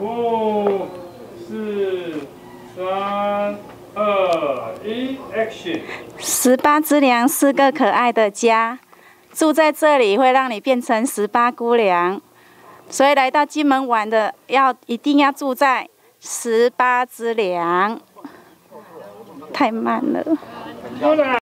五、四、三、二、一，Action！十八只娘是个可爱的家，住在这里会让你变成十八姑娘。所以来到金门玩的，要一定要住在十八只娘。太慢了。